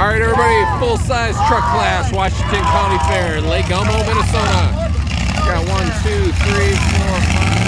All right, everybody, full-size truck class, Washington County Fair, Lake Elmo, Minnesota. Got one, two, three, four, five,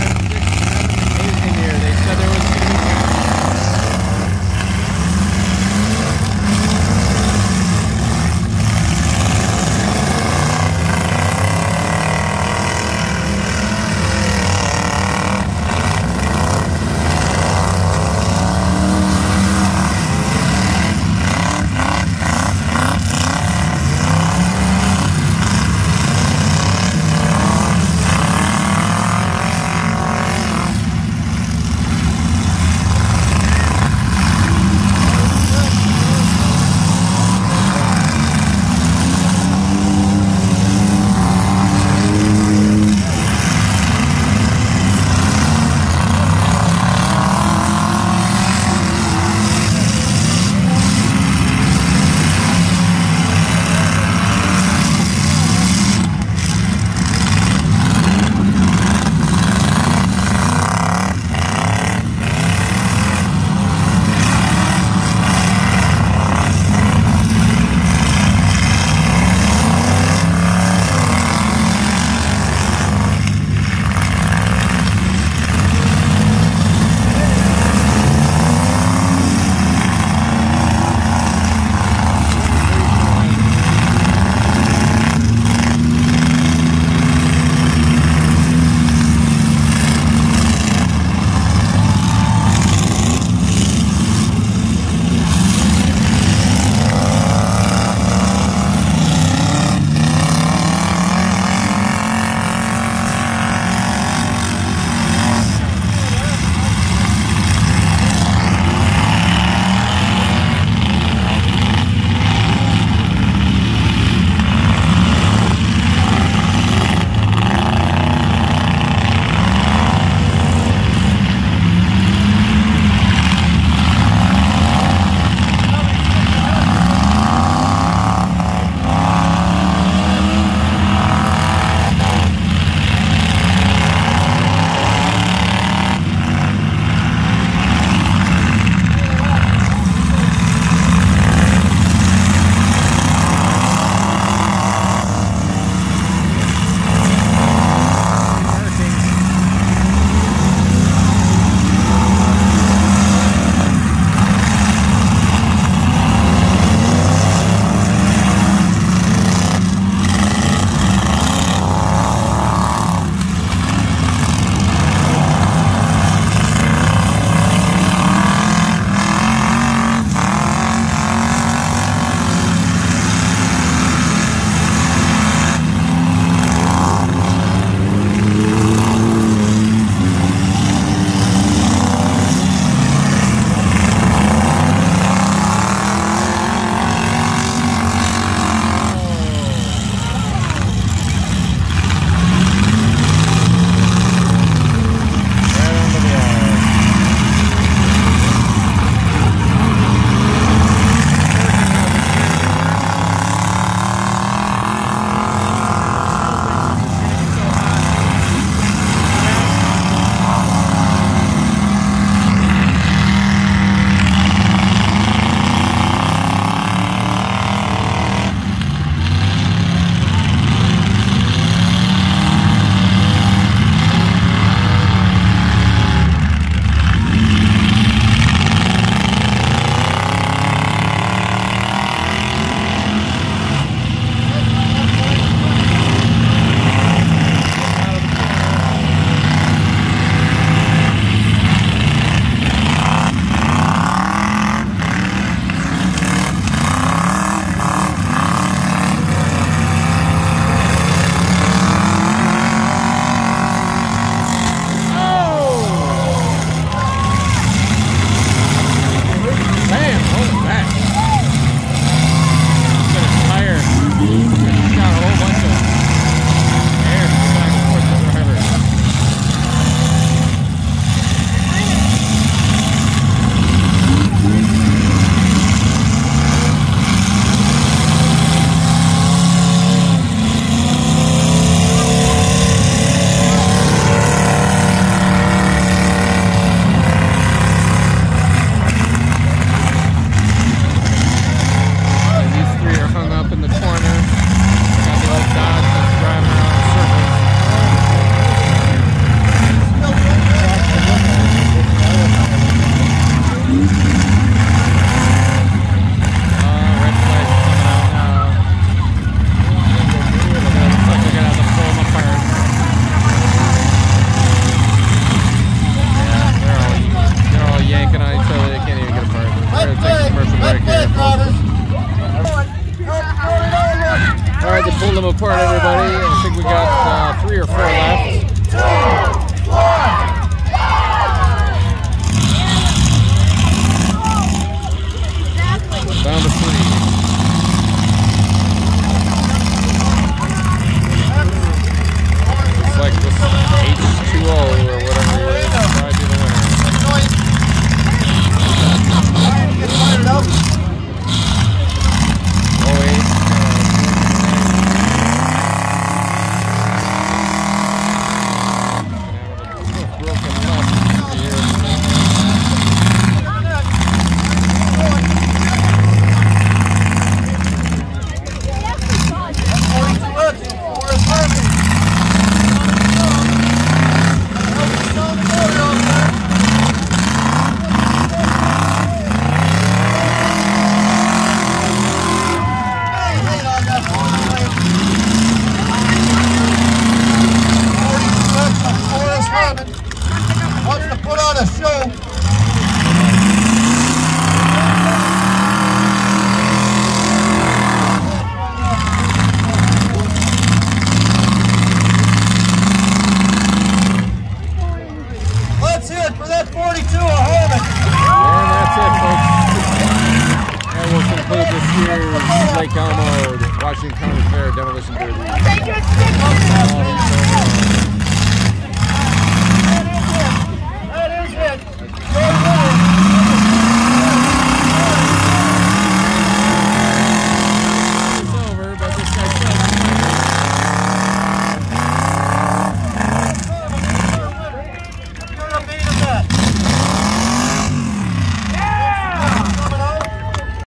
Washington County Fair Demolition Derby.